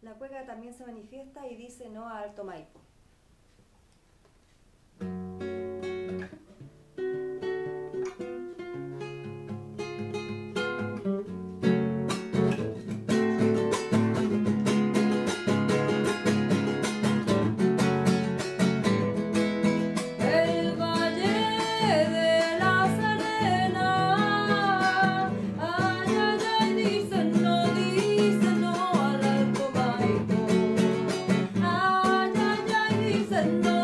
La cueca también se manifiesta y dice no a Alto Maipo. sendo